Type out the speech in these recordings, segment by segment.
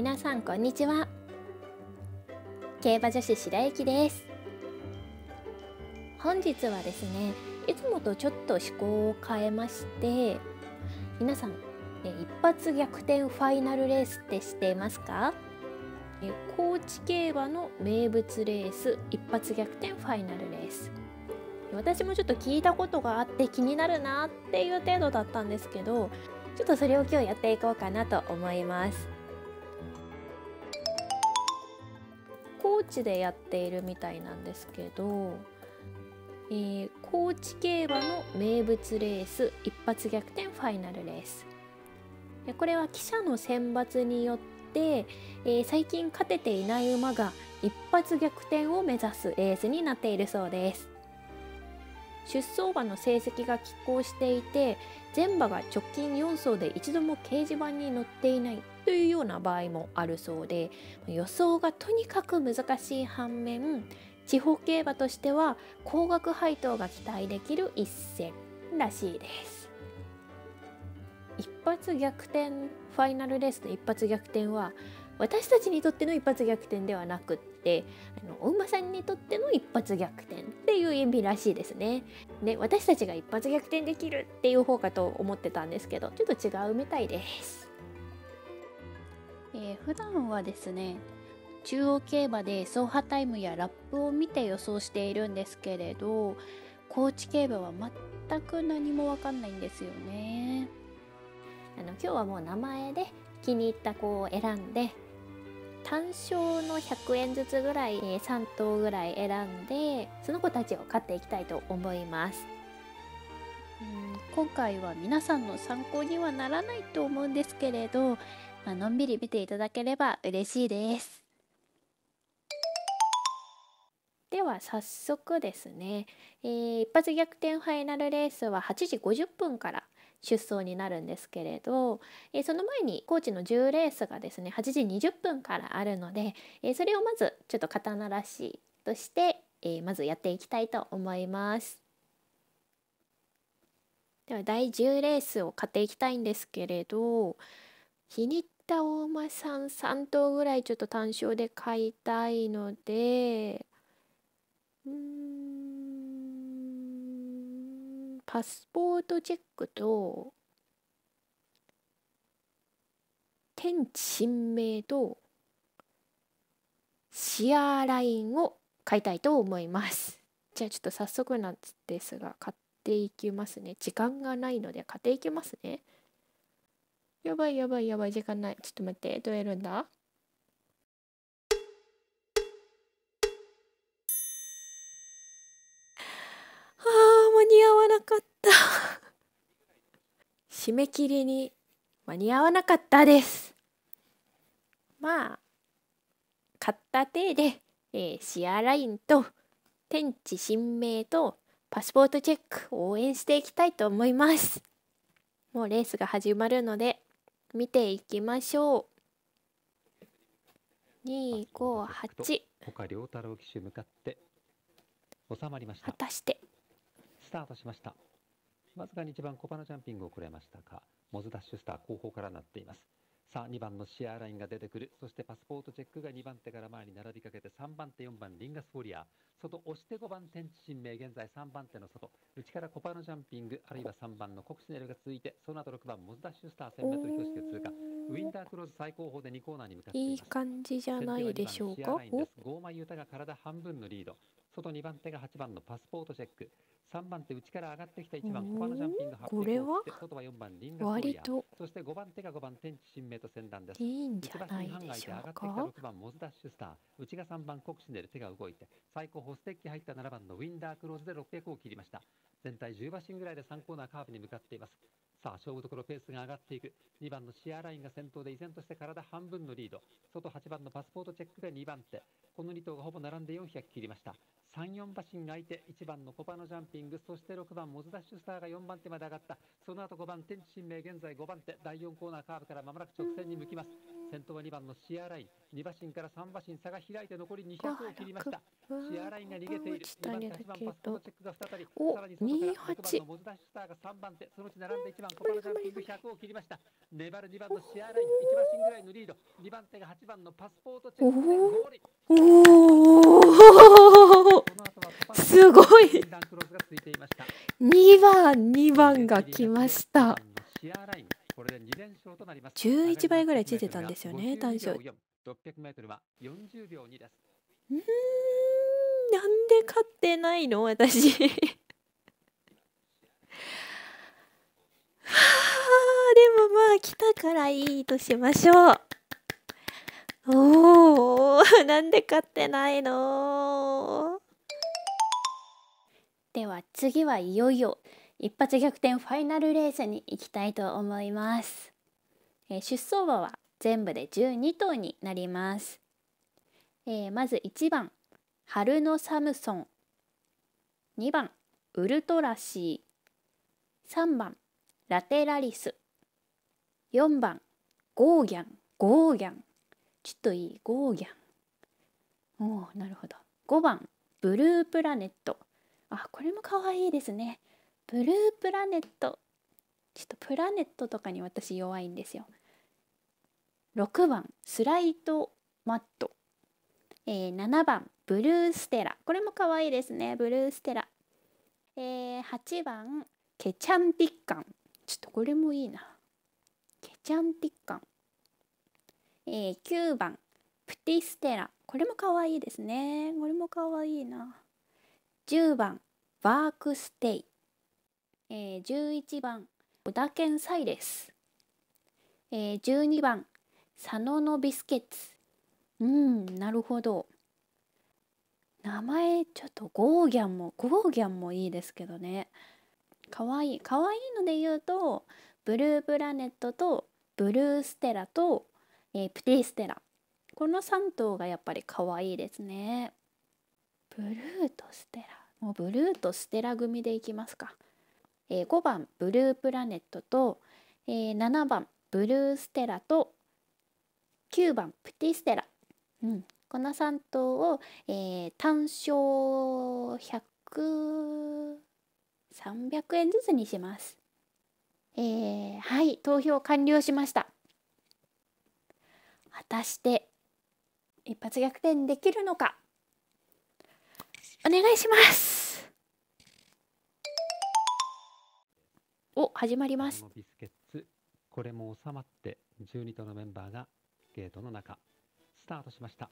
皆さんこんにちは。競馬女子白雪です。本日はですねいつもとちょっと趣向を変えまして皆さん一発逆転ファイナルレースって知っていますか？高知競馬の名物レース一発逆転ファイナルレース。私もちょっと聞いたことがあって気になるなっていう程度だったんですけどちょっとそれを今日やっていこうかなと思います。高知でやっているみたいなんですけど、えー、高知競馬の名物レース一発逆転ファイナルレース。これは記者の選抜によって、えー、最近勝てていない馬が一発逆転を目指すレースになっているそうです。出走馬の成績が拮抗していて全馬が直近4走で一度も掲示板に載っていないというような場合もあるそうで予想がとにかく難しい反面地方競馬としては高額配当が期待できる一戦らしいです一発逆転ファイナルレースの一発逆転は私たちにとっての一発逆転ではなくってあのお馬さんにとっての一発逆転っていう意味らしいですね。で私たちが一発逆転できるっていう方かと思ってたんですけどちょっと違うみたいです。えー、普段はですね中央競馬で走破タイムやラップを見て予想しているんですけれど高知競馬は全く何も分かんないんですよね。あの今日はもう名前で気に入った子を選んで単勝の100円ずつぐらい、え3頭ぐらい選んでその子たちを飼っていきたいと思いますうん今回は皆さんの参考にはならないと思うんですけれど、まあのんびり見ていただければ嬉しいですでは早速ですね、えー、一発逆転ファイナルレースは8時50分から出走になるんですけれど、えー、その前に高知の10レースがですね8時20分からあるので、えー、それをまずちょっと刀らしいとして、えー、まずやっていきたいと思います。では第10レースを買っていきたいんですけれど気にた大馬さん3頭ぐらいちょっと単勝で買いたいので。うん。パスポートチェックと。天地神明と。シアーラインを買いたいと思います。じゃあちょっと早速なんですが買っていきますね。時間がないので買っていきますね。やばいやばいやばい時間ない。ちょっと待って。どうやるんだ？あ間に合わなかった。締め切りに間に合わなかったです。まあ買った手で、えー、シアラインと天地神明とパスポートチェック応援していきたいと思います。もうレースが始まるので見ていきましょう。258岡良太郎騎手向かって収まりました。果たして。スタートしました。わずかに1番コパのジャンピングをくれましたかモズダッシュスター後方からなっていますさあ2番のシアーラインが出てくる。そしてパスポートチェックが2番手から前に並びかけて3番手4番リンガスフォリア。外押して5番天地神明現在3番手の外。内からコパのジャンピングあるいは3番のコクシネルが続いてその後6番モズダッシュスター 1000m 標識を通過。ウィンダークローズ最高峰で2コーナーに向かっていますいい感じじゃないでしょうか？ゴーマユタが体半分のリード外2番手が8番のパスポートチェック。3番手内から上がってきた1番コバのジャンピングこれは？外は4番リンガ割と？そして5番手が5番天地神明と先団です。いいんじゃないでしょうか。6番モズダッシュスター。内が3番コクシネル手が動いて最高ホステッキ入った7番のウィンダークローズで600を切りました。全体10馬身ぐらいで3コーナーカーブに向かっていますさあ勝負どころペースが上がっていく。2番のシアラインが先頭で依然として体半分のリード。外8番のパスポートチェックで2番手。この2頭がほぼ並んで400切りました。3、4馬身が相手1番のコパのジャンピング。そして6番モズダッシュスターが4番手まで上がった。その後5番天地神明現在5番手。第4コーナーカーブからまもなく直線に向きます。先頭はは2番のシアライン。2馬身から3馬身差が開いて残り200を切りました。シアラインが逃げている。2番手8番パスポートチェックが再びおさらに外から28 6番のモズダッシュスターが3番手。そのうち並んで1番コパルジャンピング100を切りました。粘る2番のシアライン1馬身ぐらいのリード。2番手が8番のパスポートチェックでゴール。おおすごい。フィンランクロスがついていました。2番2番が来ました。シアライン11倍ぐらいついてたんですよね単勝600メートルは40秒2です。うーんなんで勝ってないの？私。はあでもまあ来たからいいとしましょう。おおなんで勝ってないの？では次はいよいよ一発逆転ファイナルレースに行きたいと思います、え出走馬は全部で12頭になります、えーまず1番春のサムソン2番ウルトラシー。3番ラテラリス。4番ゴーギャン。ゴーギャン。ちょっといいゴーギャン。おおなるほど。5番ブループラネット。あこれも可愛いですね。ブループラネット。ちょっとプラネットとかに私弱いんですよ。6番スライトマット、えー7番ブルーステラ。これも可愛いですねブルーステラ、えー8番ケチャンティッカン。ちょっとこれもいいな。ケチャンティッカン、えー9番プティステラ。これも可愛いですね。これも可愛いな。10番ワークステイ、えー11番小田健サイレス、えー12番佐野のビスケッツ。うん。なるほど。名前ちょっとゴーギャンもゴーギャンもいいですけどね。かわいいかわいいので言うとブループラネットとブルーステラと、えープティステラ。この3頭がやっぱり可愛いですね。ブルーとステラ。もうブルーとステラ組でいきますか、えー5番ブループラネットと、えー7番ブルーステラと9番プティステラ、うん、この3頭を、えー単勝100 300円ずつにします。えーはい投票完了しました。果たして一発逆転できるのか。お願いします。お始まります。これも収まって12頭のメンバーがゲートの中スタートしました。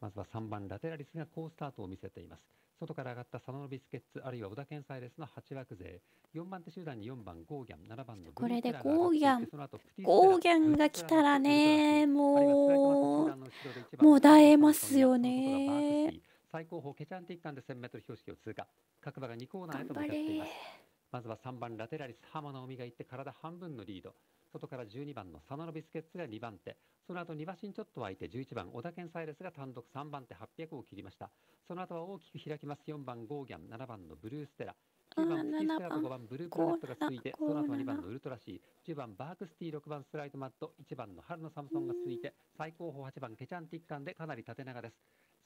まずは3番ラテラリスが好スタートを見せています。外から上がった佐野のビスケッツあるいは小田健サイレスの8枠勢。4番手集団に4番ゴーギャン7番のこれでゴーギャンゴーギャンが来たらねもうもう楕円ます。よね。最高峰ケチャンティッカンで 1000m 標識を通過各馬が2コーナーへと向かっています。まずは3番ラテラリス浜野海が行って体半分のリード外から12番のサナノビスケッツが2番手。その後2馬身ちょっと空いて11番小田健サイレスが単独3番手800を切りました。その後は大きく開きます。4番ゴーギャン7番のブルーステラ。9番あープティステラと7 5番ブループラネットが続いてその後は7 2番のウルトラシー。10番バークスティ6番スライトマット。1番の春のサムソンが続いて最高峰8番ケチャンティッカンでかなり縦長です。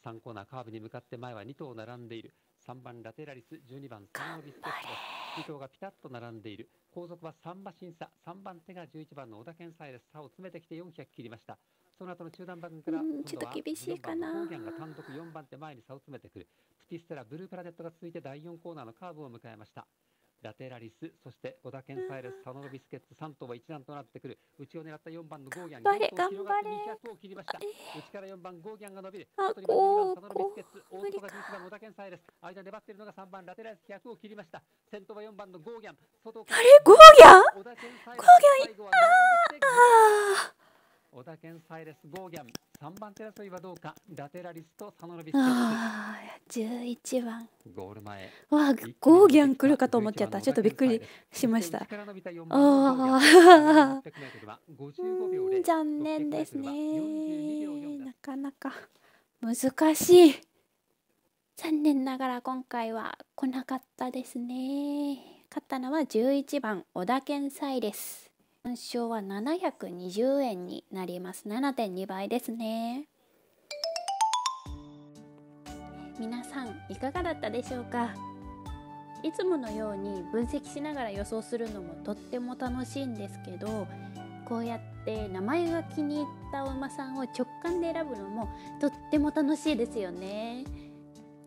3コーナーカーブに向かって前は2頭並んでいる。3番ラテラリス12番サナノビスケッツです2頭がピタッと並んでいる後続は3馬審査3番手が11番の小田健サイレス差を詰めてきて400切りましたその後の中段番組から今度はちょっと厳しいかな4番のゴーギャンが単独4番手前に差を詰めてくるプティステラブループラネットが続いて第4コーナーのカーブを迎えましたラテラリスそして小田健サイレスサノノビスケッツ3頭は一段となってくる。内を狙った4番のゴーギャン頑張れ4頭広がって頑張れ。200を切りました。内から4番ゴーギャンが伸びる。あ後に2番こうサノノビスケッツ大外が11番小田健サイレス。間粘っているのが3番ラテラリス100を切りました。先頭は4番のゴーギャン。外あれゴーギャン？ゴー最後は並んできてあ小田健サイレスゴーギャン3番手争いはどうか。ラテラリスとサノノビスあー11番ツゴール前。わあゴーギャン来るかと思っちゃった。ちょっとびっくりしました。ああー。残念ですね。ななかなか難しい。残念ながら今回は来なかったですね。勝ったのは11番小田健サイレス単勝は720円になります。7.2倍ですね。皆さんいかがだったでしょうか？いつものように分析しながら予想するのもとっても楽しいんですけどこうやって名前が気に入ったお馬さんを直感で選ぶのもとっても楽しいですよね。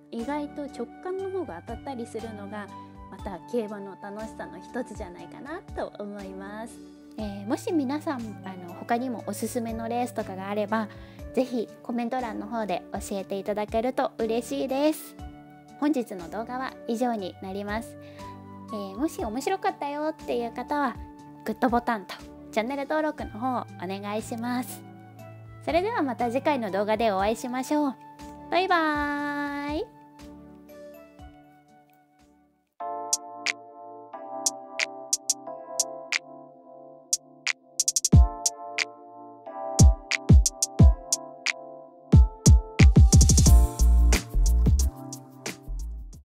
意外と直感の方が当たったりするのがまた競馬の楽しさの一つじゃないかなと思います。えー、もし皆さんあの他にもおすすめのレースとかがあれば是非コメント欄の方で教えていただけると嬉しいです。本日の動画は以上になります、えー、もし面白かったよっていう方はグッドボタンとチャンネル登録の方をお願いします。それではまた次回の動画でお会いしましょう。バイバーイ。